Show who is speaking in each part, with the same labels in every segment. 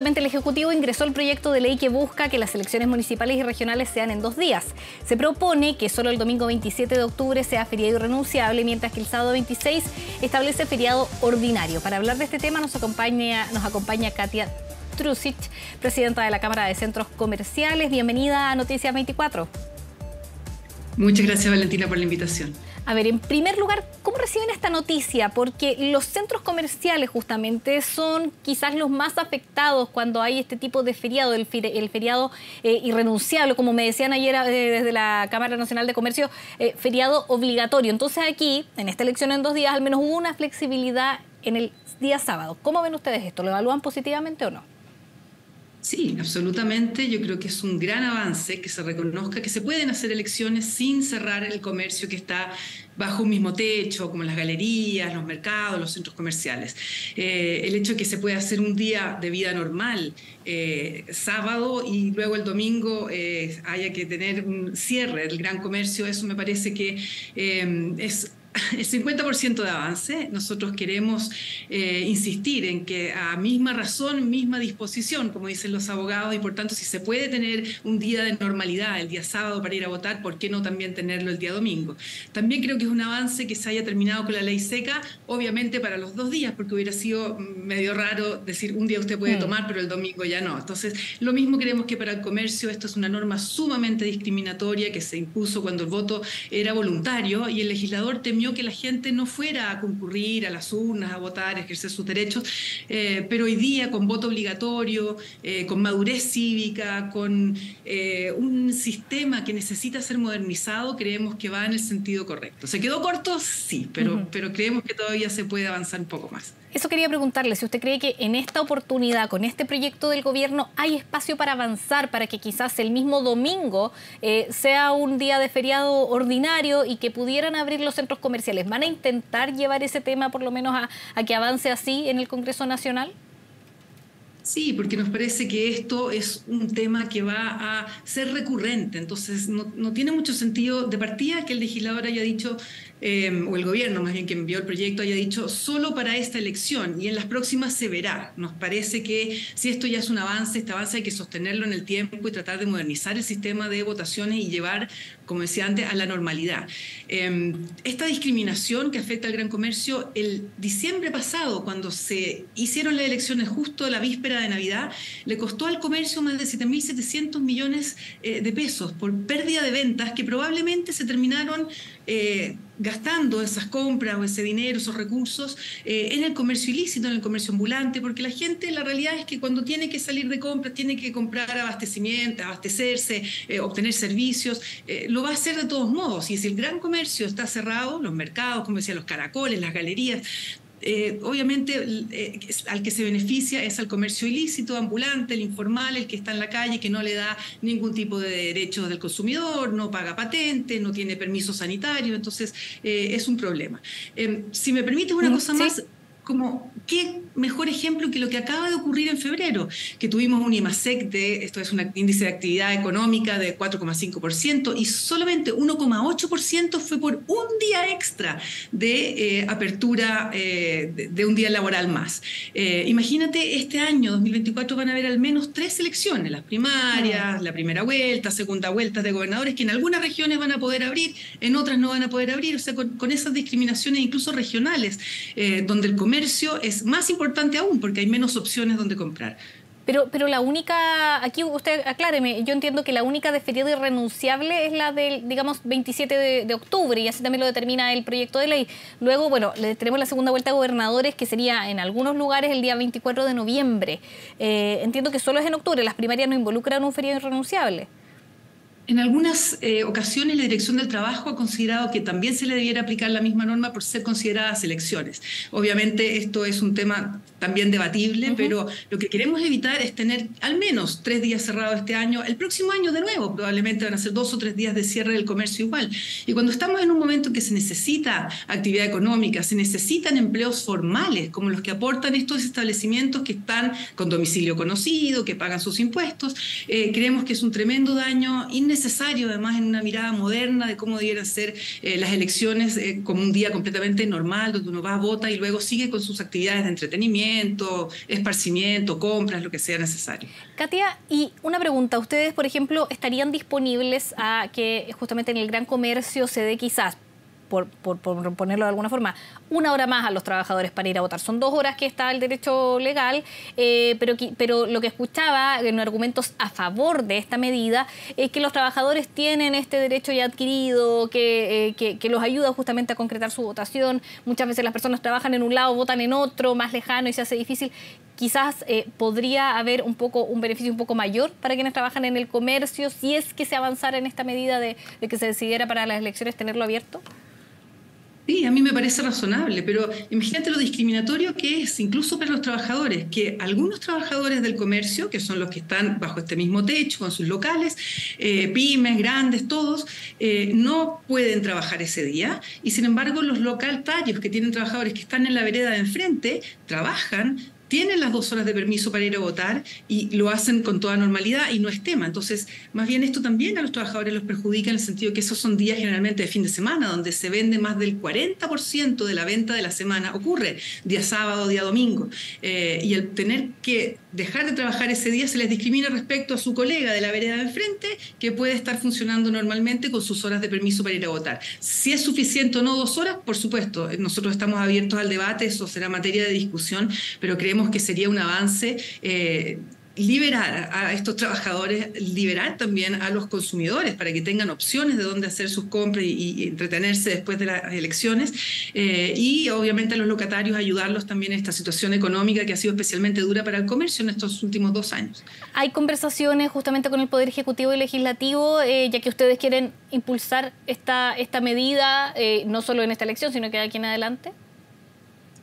Speaker 1: El Ejecutivo ingresó el proyecto de ley que busca que las elecciones municipales y regionales sean en dos días. Se propone que solo el domingo 27 de octubre sea feriado irrenunciable, mientras que el sábado 26 establece feriado ordinario. Para hablar de este tema nos acompaña, nos acompaña Katia Trusic, presidenta de la Cámara de Centros Comerciales. Bienvenida a Noticias 24.
Speaker 2: Muchas gracias Valentina por la invitación.
Speaker 1: A ver, en primer lugar, ¿cómo reciben esta noticia? Porque los centros comerciales justamente son quizás los más afectados cuando hay este tipo de feriado, el, feriado eh, irrenunciable, como me decían ayer eh, desde la Cámara Nacional de Comercio, eh, feriado obligatorio. Entonces aquí, en esta elección en dos días, al menos hubo una flexibilidad en el día sábado. ¿Cómo ven ustedes esto? ¿Lo evalúan positivamente o no?
Speaker 2: Sí, absolutamente. Yo creo que es un gran avance que se reconozca que se pueden hacer elecciones sin cerrar el comercio que está bajo un mismo techo, como las galerías, los mercados, los centros comerciales. Eh, el hecho de que se pueda hacer un día de vida normal, eh, sábado y luego el domingo eh, haya que tener un cierre del gran comercio, eso me parece que es el 50% de avance. Nosotros queremos eh, insistir en que a misma razón, misma disposición, como dicen los abogados, y por tanto, si se puede tener un día de normalidad el día sábado para ir a votar, ¿por qué no también tenerlo el día domingo? También creo que es un avance que se haya terminado con la ley seca, obviamente para los dos días, porque hubiera sido medio raro decir un día usted puede mm. tomar, pero el domingo ya no. Entonces, lo mismo creemos que para el comercio esto es una norma sumamente discriminatoria que se impuso cuando el voto era voluntario y el legislador que la gente no fuera a concurrir a las urnas, a votar, a ejercer sus derechos, eh, pero hoy día con voto obligatorio, eh, con madurez cívica, con eh, un sistema que necesita ser modernizado, creemos que va en el sentido correcto. ¿Se quedó corto? Sí, pero, pero creemos que todavía se puede avanzar un poco más.
Speaker 1: Eso quería preguntarle, si usted cree que en esta oportunidad, con este proyecto del gobierno, hay espacio para avanzar, para que quizás el mismo domingo sea un día de feriado ordinario y que pudieran abrir los centros comerciales. ¿Van a intentar llevar ese tema por lo menos a, que avance así en el Congreso Nacional?
Speaker 2: Sí, porque nos parece que esto es un tema que va a ser recurrente, entonces no, no tiene mucho sentido de partida que el legislador haya dicho Em, o el gobierno más bien que envió el proyecto haya dicho solo para esta elección y en las próximas se verá. Nos parece que si esto ya es un avance, este avance hay que sostenerlo en el tiempo y tratar de modernizar el sistema de votaciones y llevar, como decía antes, a la normalidad. Em, esta discriminación que afecta al gran comercio, el diciembre pasado, cuando se hicieron las elecciones justo la víspera de Navidad, le costó al comercio más de 7.700 millones eh, de pesos por pérdida de ventas que probablemente se terminaron eh, gastando esas compras o ese dinero, esos recursos eh, en el comercio ilícito, en el comercio ambulante, porque la gente, la realidad es que cuando tiene que salir de compras, tiene que comprar abastecimiento, abastecerse, eh, obtener servicios, lo va a hacer de todos modos. Y si el gran comercio está cerrado, los mercados, como decía, los caracoles, las galerías, eh, obviamente eh, al que se beneficia es al comercio ilícito, ambulante, el informal, el que está en la calle, que no le da ningún tipo de derechos del consumidor, no paga patente, no tiene permiso sanitario, entonces eh, es un problema. si me permites una cosa más, como qué mejor ejemplo que lo que acaba de ocurrir en febrero, que tuvimos un IMASEC de, esto es un índice de actividad económica de 4,5% y solamente 1,8% fue por un día extra de eh, apertura eh, de, un día laboral más. Eh, imagínate, este año 2024 van a haber al menos tres elecciones, las primarias, la primera vuelta, segunda vuelta de gobernadores, que en algunas regiones van a poder abrir, en otras no van a poder abrir, o sea, con, con esas discriminaciones incluso regionales, donde el comercio es más importante aún porque hay menos opciones donde comprar.
Speaker 1: Pero, pero la única, aquí usted acláreme, yo entiendo que la única de feriado irrenunciable es la del, digamos, 27 de, octubre y así también lo determina el proyecto de ley. Luego, bueno, tenemos la segunda vuelta de gobernadores que sería en algunos lugares el día 24 de noviembre. Eh, entiendo que solo es en octubre, las primarias no involucran un feriado irrenunciable.
Speaker 2: En algunas eh, ocasiones la Dirección del Trabajo ha considerado que también se le debiera aplicar la misma norma por ser consideradas elecciones. Obviamente esto es un tema también debatible, pero lo que queremos evitar es tener al menos tres días cerrados este año. El próximo año de nuevo probablemente van a ser dos o tres días de cierre del comercio igual. Y cuando estamos en un momento en que se necesita actividad económica, se necesitan empleos formales, como los que aportan estos establecimientos que están con domicilio conocido, que pagan sus impuestos, eh, creemos que es un tremendo daño innecesario necesario, además, en una mirada moderna de cómo debieran ser eh, las elecciones eh, como un día completamente normal, donde uno va, vota y luego sigue con sus actividades de entretenimiento esparcimiento, compras, lo que sea necesario.
Speaker 1: Katia, y una pregunta, ¿ustedes, por ejemplo, estarían disponibles a que justamente en el gran comercio se dé quizás por, ponerlo de alguna forma, una hora más a los trabajadores para ir a votar. Son dos horas que está el derecho legal, eh, pero, pero lo que escuchaba en argumentos a favor de esta medida es que los trabajadores tienen este derecho ya adquirido, que, eh, que, los ayuda justamente a concretar su votación. Muchas veces las personas trabajan en un lado, votan en otro, más lejano y se hace difícil. Quizás eh, podría haber un poco un beneficio un poco mayor para quienes trabajan en el comercio si es que se avanzara en esta medida de, de que se decidiera para las elecciones tenerlo abierto.
Speaker 2: Sí, a mí me parece razonable, pero imagínate lo discriminatorio que es, incluso para los trabajadores, que algunos trabajadores del comercio, que son los que están bajo este mismo techo, con sus locales, eh, pymes, grandes, todos, eh, no pueden trabajar ese día, y sin embargo los localtarios que tienen trabajadores que están en la vereda de enfrente, trabajan, tienen las dos horas de permiso para ir a votar y lo hacen con toda normalidad y no es tema. Entonces, más bien esto también a los trabajadores los perjudica en el sentido que esos son días generalmente de fin de semana, donde se vende más del 40% de la venta de la semana, ocurre día sábado, día domingo. Eh, y el tener que dejar de trabajar ese día se les discrimina respecto a su colega de la vereda de enfrente que puede estar funcionando normalmente con sus horas de permiso para ir a votar. Si es suficiente o no dos horas, por supuesto, nosotros estamos abiertos al debate, eso será materia de discusión, pero creemos que sería un avance eh, liberar a estos trabajadores, liberar también a los consumidores para que tengan opciones de dónde hacer sus compras y, entretenerse después de las elecciones eh, y obviamente a los locatarios ayudarlos también en esta situación económica que ha sido especialmente dura para el comercio en estos últimos dos años.
Speaker 1: Hay conversaciones justamente con el Poder Ejecutivo y Legislativo, eh, ya que ustedes quieren impulsar esta, esta medida, no solo en esta elección, sino que de aquí en adelante.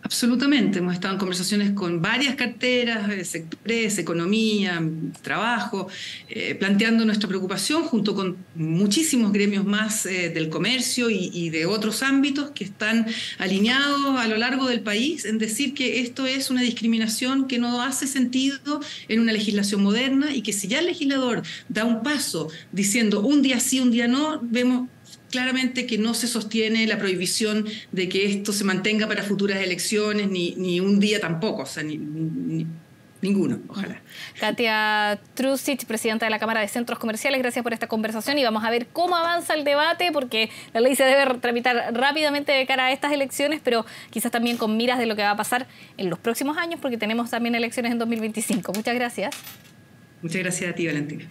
Speaker 2: Absolutamente, hemos estado en conversaciones con varias carteras, eh, sectores, economía, trabajo, eh, planteando nuestra preocupación junto con muchísimos gremios más eh, del comercio y, de otros ámbitos que están alineados a lo largo del país en decir que esto es una discriminación que no hace sentido en una legislación moderna y que si ya el legislador da un paso diciendo un día sí, un día no, vemos claramente que no se sostiene la prohibición de que esto se mantenga para futuras elecciones, ni, ni un día tampoco, o sea, ni, ninguno, ojalá.
Speaker 1: Katia Trusic, presidenta de la Cámara de Centros Comerciales, gracias por esta conversación y vamos a ver cómo avanza el debate, porque la ley se debe tramitar rápidamente de cara a estas elecciones, pero quizás también con miras de lo que va a pasar en los próximos años, porque tenemos también elecciones en 2025. Muchas gracias.
Speaker 2: Muchas gracias a ti, Valentina.